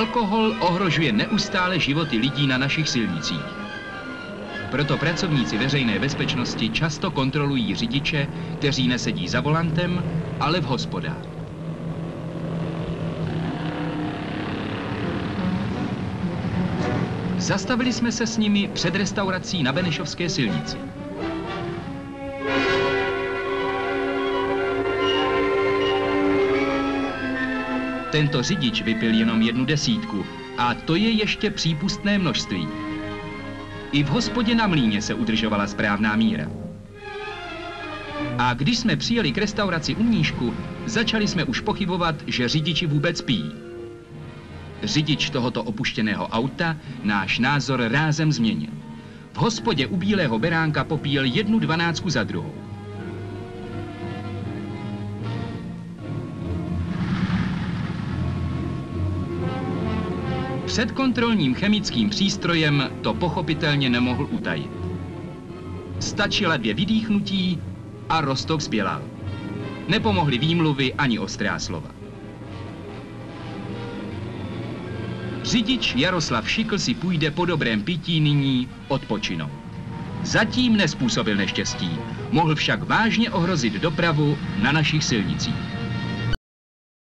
Alkohol ohrožuje neustále životy lidí na našich silnicích. Proto pracovníci veřejné bezpečnosti často kontrolují řidiče, kteří nesedí za volantem, ale v hospodách. Zastavili jsme se s nimi před restaurací na Benešovské silnici. Tento řidič vypil jenom jednu desítku a to je ještě přípustné množství. I v hospodě na mlíně se udržovala správná míra. A když jsme přijeli k restauraci u Mníšku, začali jsme už pochybovat, že řidiči vůbec pijí. Řidič tohoto opuštěného auta náš názor rázem změnil. V hospodě u Bílého beránka popíl jednu dvanáctku za druhou. Před kontrolním chemickým přístrojem to pochopitelně nemohl utajit. Stačila dvě vydýchnutí a Rostok zpělal. Nepomohly výmluvy ani ostrá slova. Řidič Jaroslav Šikl si půjde po dobrém pití nyní odpočinout. Zatím nespůsobil neštěstí, mohl však vážně ohrozit dopravu na našich silnicích.